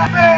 Nothing